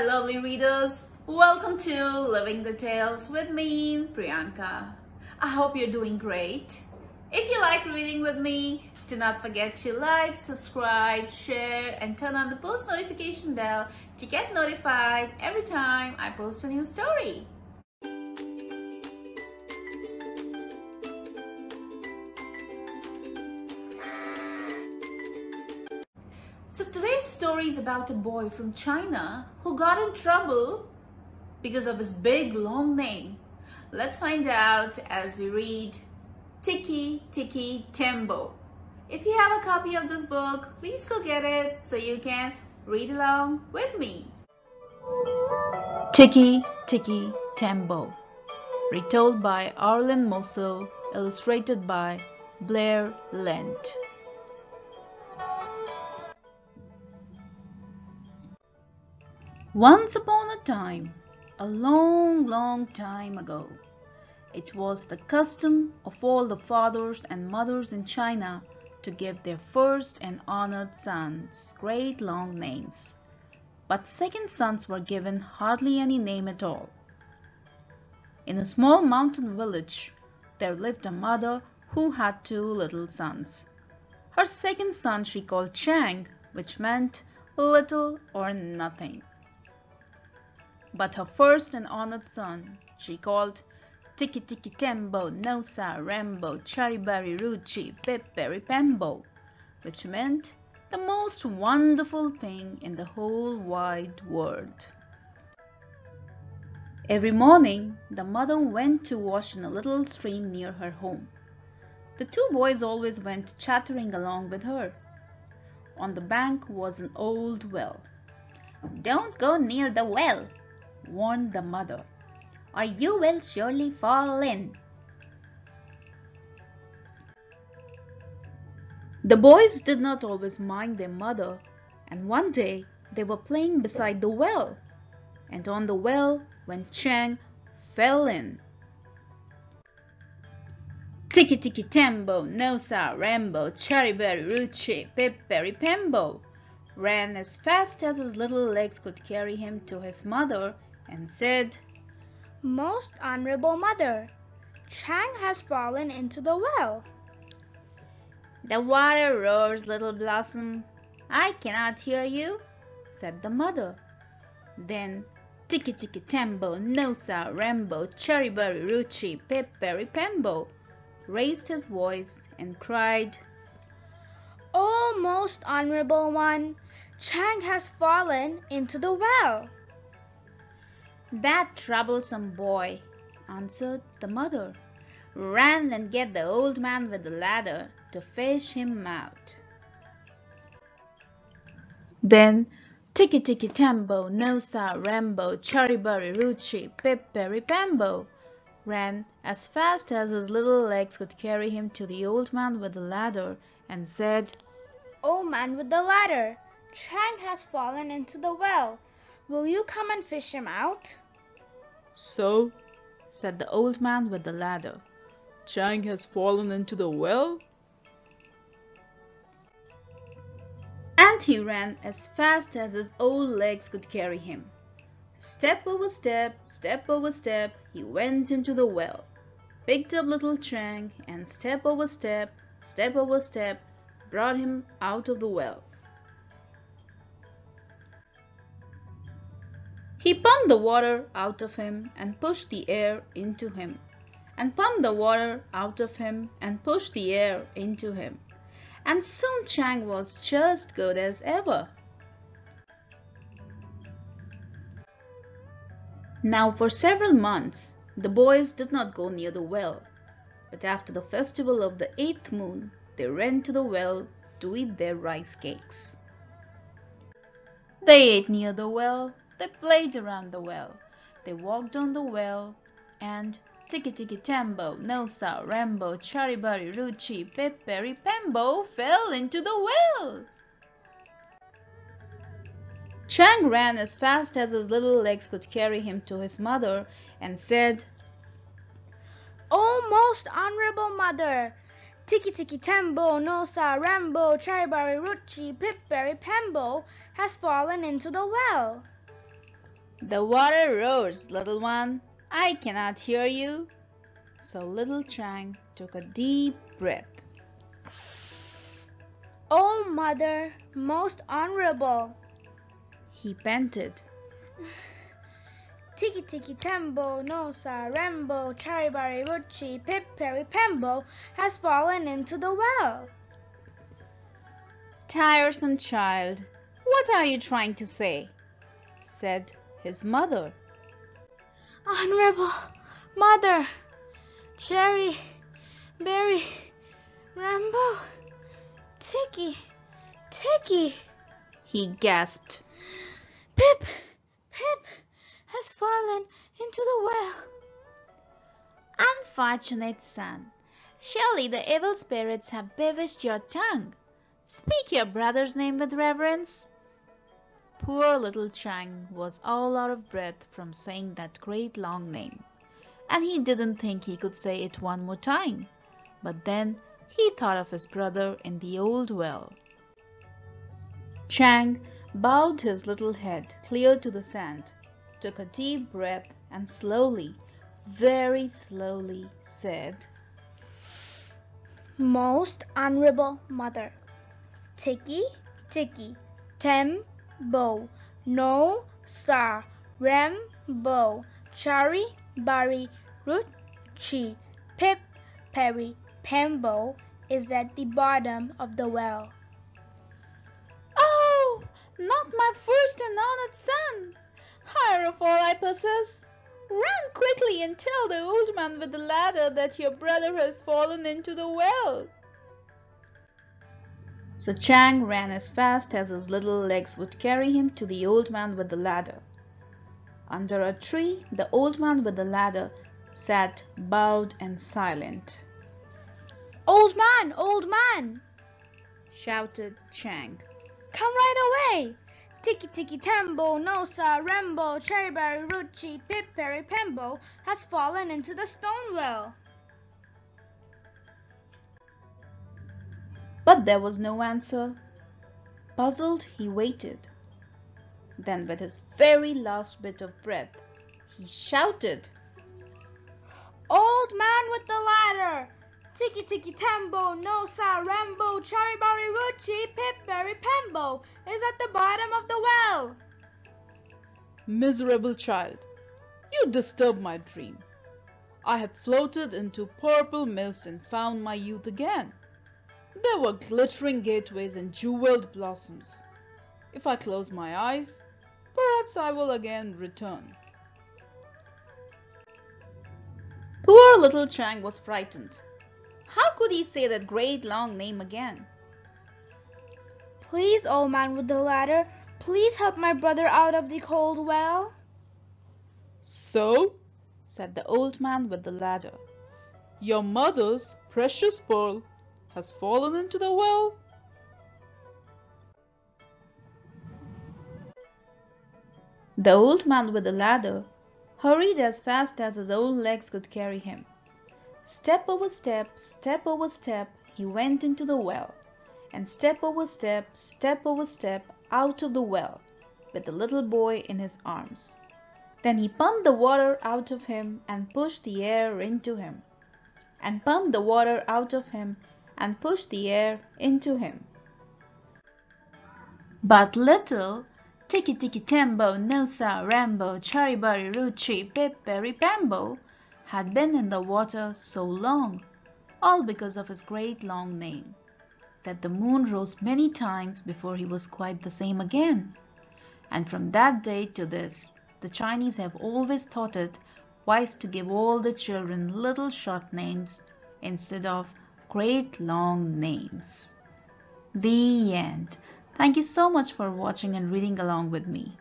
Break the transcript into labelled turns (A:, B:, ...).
A: my lovely readers. Welcome to Living the Tales with me, Priyanka. I hope you're doing great. If you like reading with me, do not forget to like, subscribe, share, and turn on the post notification bell to get notified every time I post a new story. Is about a boy from China who got in trouble because of his big long name. Let's find out as we read Tikki Tikki Tembo. If you have a copy of this book, please go get it so you can read along with me.
B: Tikki Tikki Tembo Retold by Arlene Mosel Illustrated by Blair Lent Once upon a time, a long, long time ago, it was the custom of all the fathers and mothers in China to give their first and honored sons great long names. But second sons were given hardly any name at all. In a small mountain village, there lived a mother who had two little sons. Her second son she called Chang, which meant little or nothing. But her first and honored son she called Tikki Tikki Tembo, Nosa, Rambo, Charibari Ruchi, Peperi Pembo, which meant the most wonderful thing in the whole wide world. Every morning the mother went to wash in a little stream near her home. The two boys always went chattering along with her. On the bank was an old well. Don't go near the well, warned the mother, or you will surely fall in. The boys did not always mind their mother, and one day they were playing beside the well, and on the well went Chang fell in. Tikki Tikki Tembo, Nosa, Rambo, cherry berry Ruchi, Pipberry, Pembo ran as fast as his little legs could carry him to his mother and said,
C: Most Honorable Mother, Chang has fallen into the well.
B: The water roars, little blossom. I cannot hear you, said the mother. Then Tikki Tikki Tembo, Nosa, Rambo, Cherryberry, Ruchi, Pipberry, Pembo raised his voice and cried,
C: O most honorable one, Chang has fallen into the well.
B: That troublesome boy, answered the mother, ran and get the old man with the ladder to fish him out. Then Tikki Tikki Tembo, Nosa, Rambo, Charibari, Ruchi, Pipberry, Pembo ran as fast as his little legs could carry him to the old man with the ladder and said,
C: O man with the ladder, Chang has fallen into the well. Will you come and fish him out?
B: So, said the old man with the ladder, Chang has fallen into the well? And he ran as fast as his old legs could carry him. Step over step, step over step, he went into the well, picked up little Chang, and step over step, step over step, brought him out of the well. He pumped the water out of him and pushed the air into him, and pumped the water out of him and pushed the air into him, and soon Chang was just good as ever. Now for several months the boys did not go near the well, but after the festival of the eighth moon they ran to the well to eat their rice cakes. They ate near the well they played around the well. They walked on the well, and Tikki Tikki Tembo, Nosa, Rambo, Charibari, Ruchi, Pipberry, Pembo fell into the well. Chang ran as fast as his little legs could carry him to his mother and said,
C: Oh, most honorable mother, Tikki Tikki Tembo, Nosa, Rambo, Charibari, Ruchi, Pipberry, Pembo has fallen into the well.
B: The water roars, little one. I cannot hear you. So little Chang took a deep breath.
C: Oh, mother, most honorable,
B: he panted.
C: Tikki Tikki Tembo, Nosa, Rambo, Charibari Ruchi, Pip Perry Pembo has fallen into the well.
B: Tiresome child, what are you trying to say? said his mother.
C: Honorable mother, Cherry, Berry, Rambo, Tikki, Tikki,
B: he gasped.
C: Pip, Pip has fallen into the well.
B: Unfortunate son, surely the evil spirits have bewitched your tongue. Speak your brother's name with reverence. Poor little Chang was all out of breath from saying that great long name, and he didn't think he could say it one more time. But then he thought of his brother in the old well. Chang bowed his little head clear to the sand, took a deep breath, and slowly, very slowly said,
C: Most honorable mother, Tikki, Tikki, Tem, Bo, No, Sa, Ram, Bo, Chari, Bari, Root, Chi, Pip, Perry, Pembo is at the bottom of the well.
B: Oh, not my first and honored son! Hire of all I possess! Run quickly and tell the old man with the ladder that your brother has fallen into the well. So Chang ran as fast as his little legs would carry him to the old man with the ladder. Under a tree, the old man with the ladder sat bowed and silent.
C: Old man, old man,
B: shouted Chang.
C: Come right away! Tikki Tikki Tembo, Nosa, Rambo, Cherryberry, Ruchi, Pip Perry, Pembo has fallen into the stone well.
B: But there was no answer. Puzzled, he waited. Then, with his very last bit of breath, he shouted,
C: Old man with the ladder! Tikki Tikki Tembo, Nosa, Rambo, Charibari Ruchi, Pipberry Pembo is at the bottom of the well.
D: Miserable child, you disturb my dream. I had floated into purple mist and found my youth again. There were glittering gateways and jeweled blossoms. If I close my eyes, perhaps I will again return.
B: Poor little Chang was frightened. How could he say that great long name again?
C: Please, old man with the ladder, please help my brother out of the cold well.
D: So, said the old man with the ladder, your mother's precious pearl has fallen into the well?
B: The old man with the ladder hurried as fast as his old legs could carry him. Step over step, step over step, he went into the well, and step over step, step over step, out of the well, with the little boy in his arms. Then he pumped the water out of him and pushed the air into him, and pumped the water out of him and pushed the air into him. But little Tikki Tikki Tembo, Nosa, Rambo, Charibari, Ruchi, Pip, Berry, Pambo had been in the water so long, all because of his great long name, that the moon rose many times before he was quite the same again. And from that day to this, the Chinese have always thought it wise to give all the children little short names instead of great long names. The end. Thank you so much for watching and reading along with me.